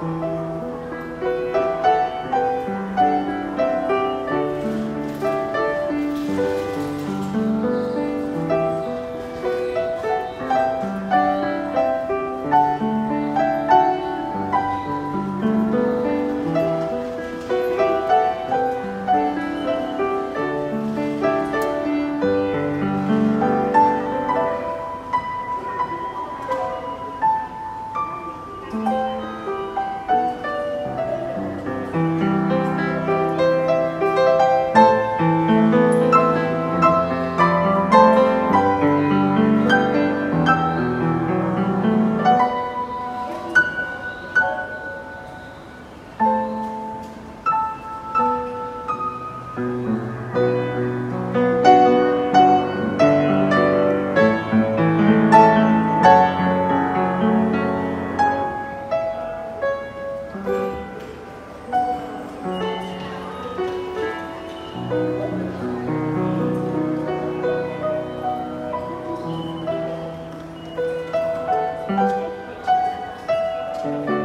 Thank 了。